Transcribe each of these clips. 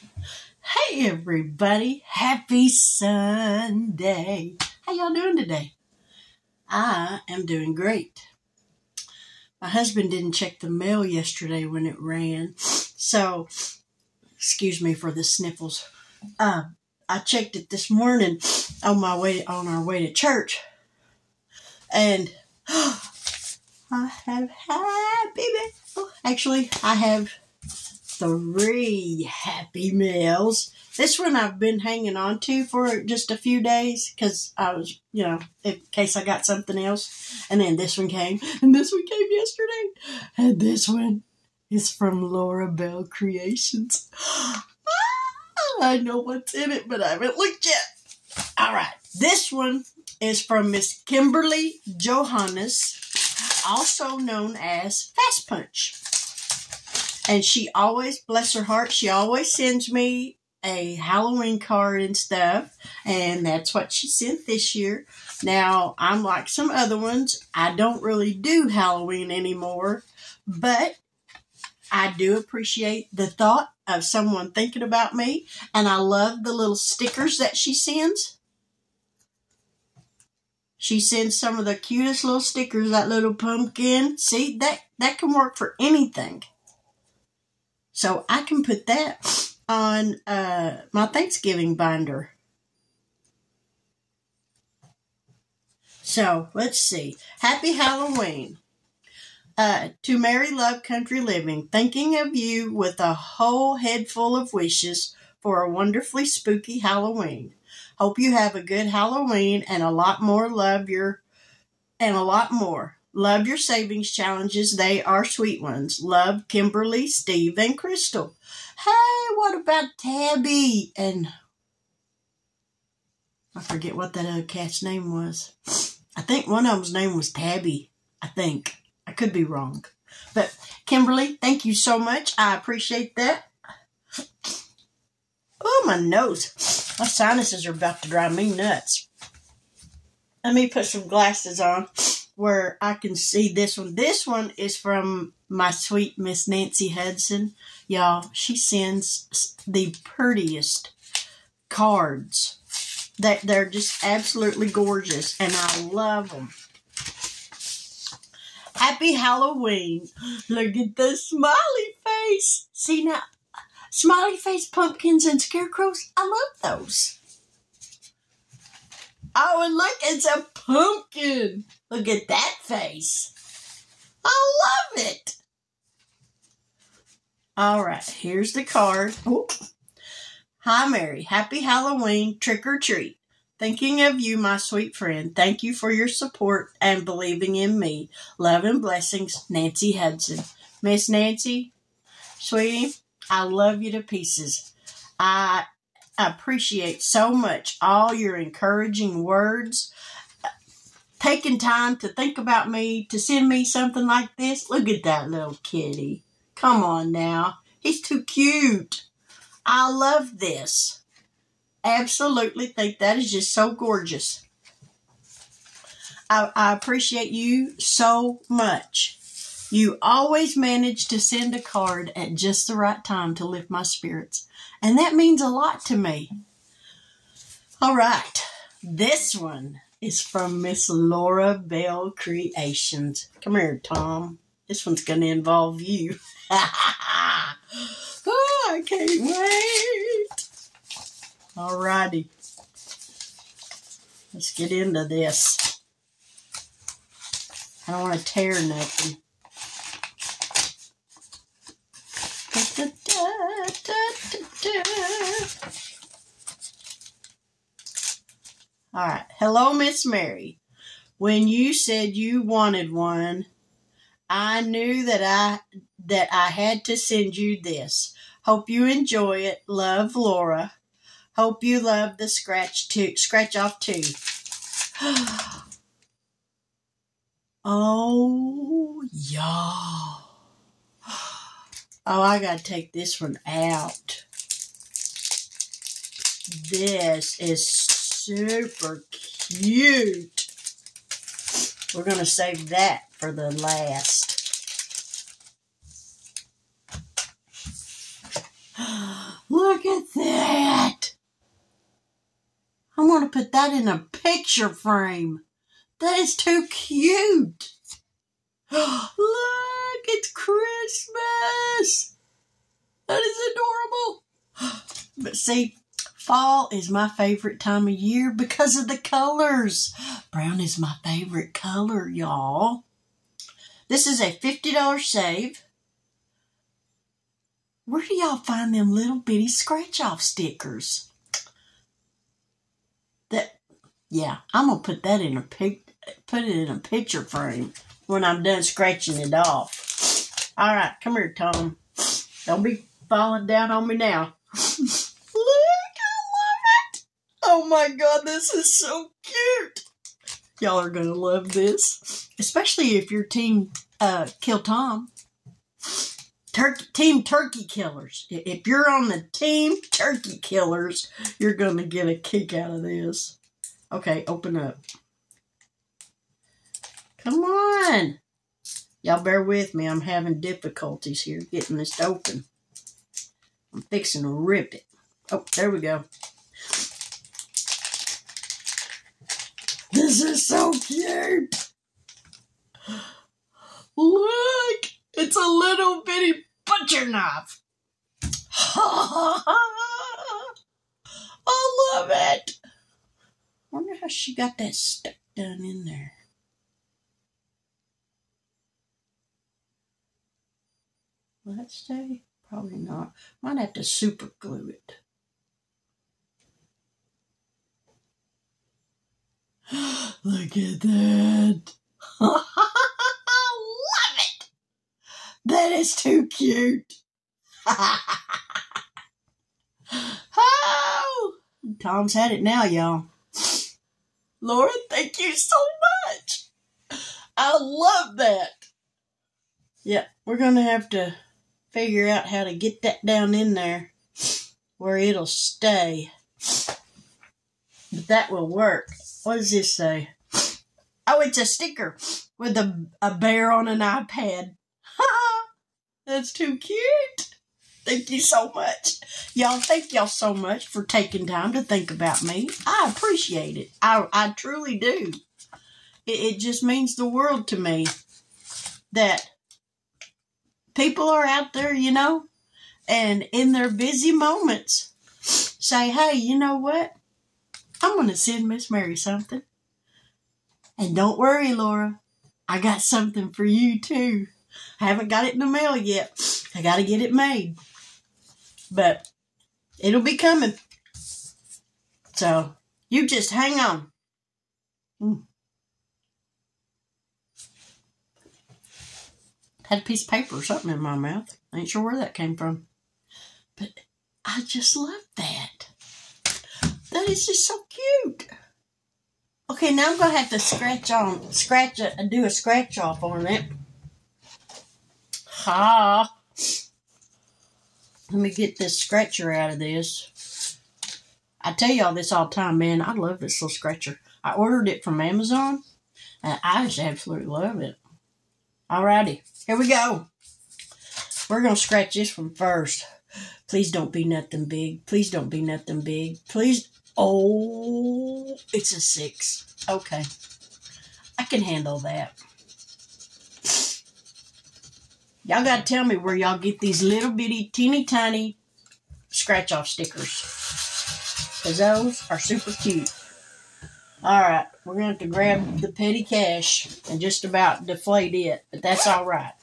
Hey everybody, happy Sunday. How y'all doing today? I am doing great. My husband didn't check the mail yesterday when it ran, so excuse me for the sniffles. Uh, I checked it this morning on my way on our way to church, and I have happy mail. Actually, I have three happy meals. This one I've been hanging on to for just a few days because I was, you know, in case I got something else. And then this one came, and this one came yesterday. And this one is from Laura Bel Creations. I know what's in it, but I haven't looked yet. All right. This one is from Miss Kimberly Johannes, also known as Fast Punch. And she always, bless her heart, she always sends me a Halloween card and stuff. And that's what she sent this year. Now, I'm like some other ones. I don't really do Halloween anymore, but I do appreciate the thought of someone thinking about me. And I love the little stickers that she sends. She sends some of the cutest little stickers, that little pumpkin. See, that, that can work for anything. So I can put that on uh, my Thanksgiving binder. So let's see. Happy Halloween. Uh, to Mary Love Country Living, thinking of you with a whole head full of wishes for a wonderfully spooky Halloween. Hope you have a good Halloween and a lot more love your and a lot more. Love your savings challenges. They are sweet ones. Love Kimberly, Steve, and Crystal. Hey, what about Tabby? And I forget what that other cat's name was. I think one of them's name was Tabby. I think. I could be wrong. But Kimberly, thank you so much. I appreciate that. Oh, my nose. My sinuses are about to drive me nuts. Let me put some glasses on where I can see this one. This one is from my sweet Miss Nancy Hudson. Y'all, she sends the prettiest cards. That they're just absolutely gorgeous, and I love them. Happy Halloween! Look at the smiley face. See now, smiley face pumpkins and scarecrows. I love those. Oh, and look, it's a pumpkin. Look at that face. I love it. All right, here's the card. Hi, Mary. Happy Halloween. Trick or treat. Thinking of you, my sweet friend. Thank you for your support and believing in me. Love and blessings, Nancy Hudson. Miss Nancy, sweetie, I love you to pieces. I appreciate so much all your encouraging words taking time to think about me to send me something like this. Look at that little kitty. Come on now. He's too cute. I love this. Absolutely think that is just so gorgeous. I, I appreciate you so much. You always manage to send a card at just the right time to lift my spirits. And that means a lot to me. All right. This one is from Miss Laura Bel Creations. Come here, Tom. This one's going to involve you. oh, I can't wait. Alrighty. Let's get into this. I don't want to tear nothing. All right. Hello, Miss Mary. When you said you wanted one, I knew that I that I had to send you this. Hope you enjoy it. Love, Laura. Hope you love the scratch too. Scratch off too. oh, y'all. Oh, I gotta take this one out. This is super cute. We're going to save that for the last. Look at that. I want to put that in a picture frame. That is too cute. Look, it's Christmas. That is adorable. But see, fall is my favorite time of year because of the colors. Brown is my favorite color, y'all. This is a $50 save. Where do y'all find them little bitty scratch off stickers? That, yeah, I'm gonna put that in a pic, put it in a picture frame when I'm done scratching it off. All right, come here, Tom. Don't be falling down on me now. Look, I love it. Oh my God, this is so cute. Y'all are gonna love this, especially if you're team uh, Kill Tom. Turkey, team Turkey Killers. If you're on the team Turkey Killers, you're gonna get a kick out of this. Okay, open up. Come on. Y'all bear with me. I'm having difficulties here getting this open. I'm fixing to rip it. Oh, there we go. This is so cute. Look, it's a little bitty butcher knife. I love it. wonder how she got that stuck down in there. Will that stay? Probably not. Might have to super glue it. Look at that. I love it. That is too cute. oh, Tom's had it now, y'all. Laura, thank you so much. I love that. Yeah, we're going to have to figure out how to get that down in there where it'll stay. But that will work. What does this say? Oh, it's a sticker with a, a bear on an iPad. Ha! That's too cute. Thank you so much. Y'all, thank y'all so much for taking time to think about me. I appreciate it. I, I truly do. It, it just means the world to me that people are out there, you know, and in their busy moments say, hey, you know what? I'm going to send Miss Mary something. And don't worry, Laura. I got something for you too. I haven't got it in the mail yet. I got to get it made. But it'll be coming. So you just hang on. Mm. Had a piece of paper or something in my mouth. I ain't sure where that came from. But I just love that. That is just so cute. Okay, now I'm gonna have to scratch on, scratch it, do a scratch off on it. Ha! Let me get this scratcher out of this. I tell y'all this all the time, man. I love this little scratcher. I ordered it from Amazon, and I just absolutely love it. Alrighty. Here we go. We're to scratch this one first. Please don't be nothing big. Please don't be nothing big. Please. Oh, it's a six. Okay. I can handle that. Y'all got to tell me where y'all get these little bitty, teeny tiny scratch off stickers. Because those are super cute. Alright, we're going to have to grab the petty cash and just about deflate it. But that's alright.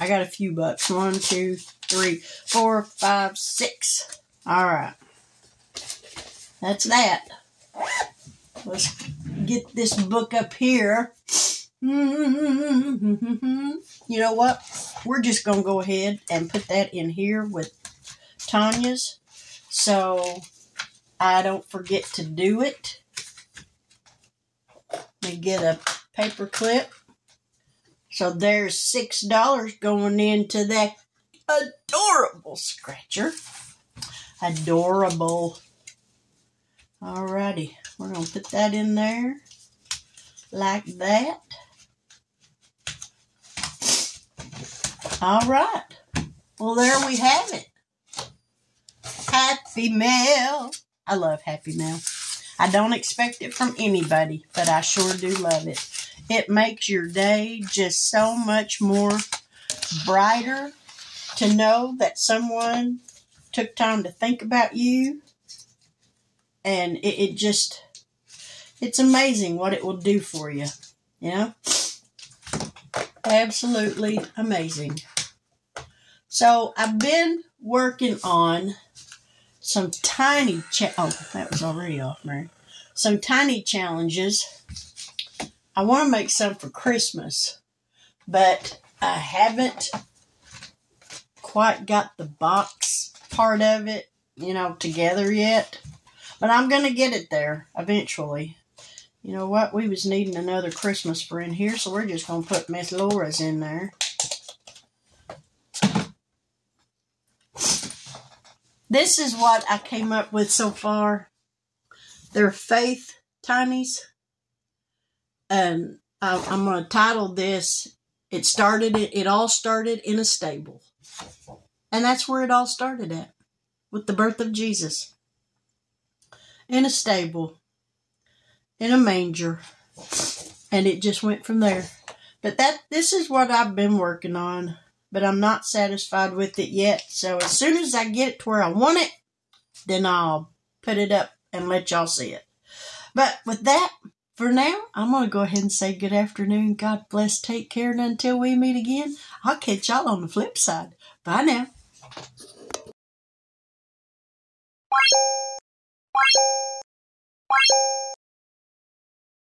I got a few bucks. One, two, three, four, five, six. All right. That's that. Let's get this book up here. You know what? We're just going to go ahead and put that in here with Tanya's. So I don't forget to do it. Let me get a paper clip. So there's six dollars going into that adorable scratcher. Adorable. Alrighty, we're gonna put that in there like that. Alright. Well there we have it. Happy Mail. I love Happy Mail. I don't expect it from anybody, but I sure do love it. It makes your day just so much more brighter to know that someone took time to think about you. And it, it just, it's amazing what it will do for you. You know? Absolutely amazing. So I've been working on some tiny cha- oh that was already off Mary. Some tiny challenges. I want to make some for Christmas, but I haven't quite got the box part of it, you know, together yet. But I'm gonna get it there eventually. You know what? We was needing another Christmas friend here, so we're just gonna put Miss Laura's in there. This is what I came up with so far. They're faith tinies. And I'm going to title this, It Started, it all started in a stable. And that's where it all started at, with the birth of Jesus. In a stable, in a manger. And it just went from there. But that this is what I've been working on but I'm not satisfied with it yet. So as soon as I get it to where I want it, then I'll put it up and let y'all see it. But with that, for now, I'm going to go ahead and say good afternoon. God bless. Take care. And until we meet again, I'll catch y'all on the flip side. Bye now. Bye.